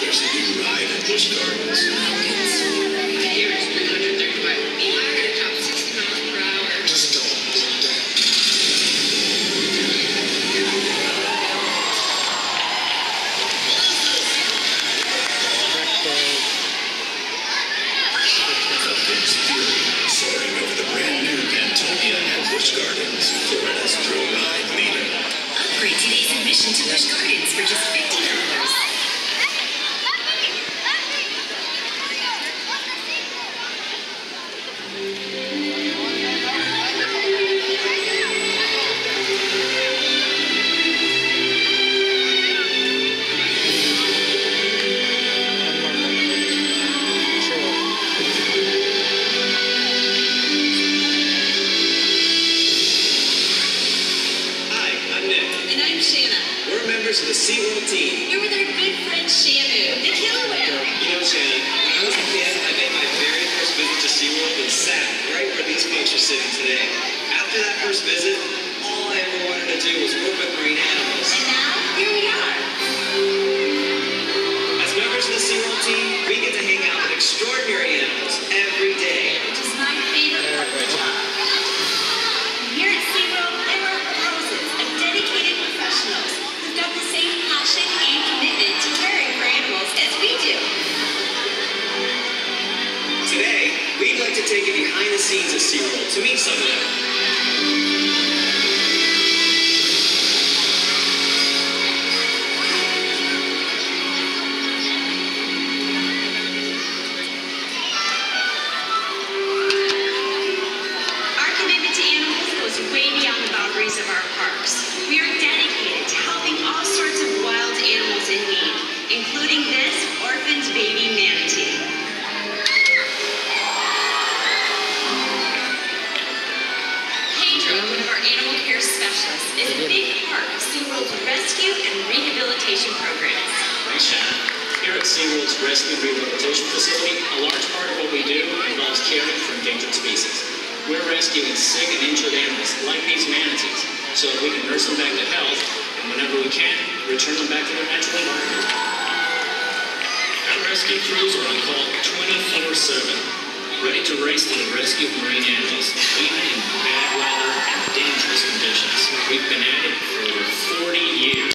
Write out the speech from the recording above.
There's a new ride at Busch Gardens. Here it's 335 feet. I heard it top 60 miles per hour. Just don't. The Fury soaring over the brand new at Busch Gardens. Florida's ride leader. Upgrade today's admission to Busch Gardens for just We're members of the SeaWorld team. We're with our good friend Shamu, are sitting today. After that first visit, all I ever wanted to do was work take you behind the scenes of SeaWorld to meet some of them. Animal care specialists, is a big part of SeaWorld's rescue and rehabilitation programs. Thanks, Shannon. Here at SeaWorld's Rescue and Rehabilitation Facility, a large part of what we do involves caring for endangered species. We're rescuing sick and injured animals like these manatees so that we can nurse them back to health and whenever we can, return them back to their natural environment. Our rescue crews are on call 24-7, ready to race to the rescue of marine animals, even in bad